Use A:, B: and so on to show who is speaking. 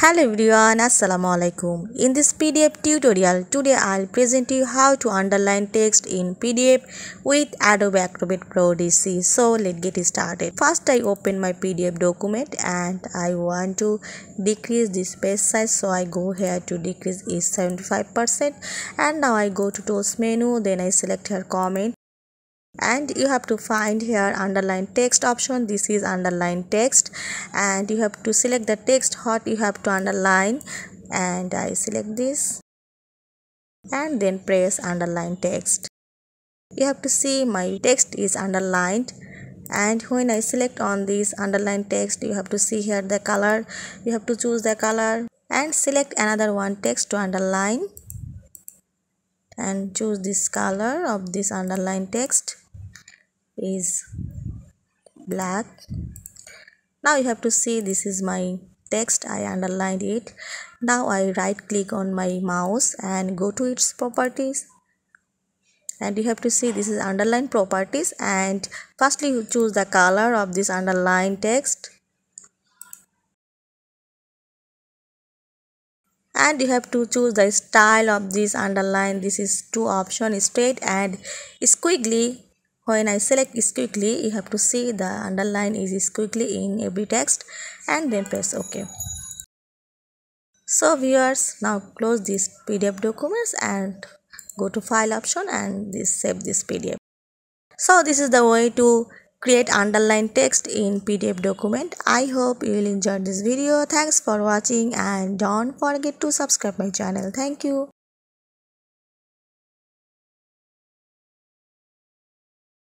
A: Hello everyone, Assalamu alaikum. In this PDF tutorial, today I'll present you how to underline text in PDF with Adobe Acrobat Pro DC. So let's get started. First I open my PDF document and I want to decrease this page size. So I go here to decrease is 75% and now I go to tools menu then I select here comment and you have to find here underline text option. This is underline text. And you have to select the text what you have to underline. And I select this. And then press underline text. You have to see my text is underlined. And when I select on this underline text you have to see here the color. You have to choose the color. And select another one text to underline. And choose this color of this underline text is black. Now you have to see this is my text. I underlined it. Now i right click on my mouse and go to its properties. And you have to see this is underline properties. And firstly you choose the color of this underline text. And you have to choose the style of this underline. This is two option straight and squiggly when I select squiggly you have to see the underline is squiggly in every text and then press OK. So viewers now close this PDF documents and go to file option and this save this PDF. So this is the way to create underline text in PDF document. I hope you will enjoy this video. Thanks for watching and don't forget to subscribe my channel. Thank you.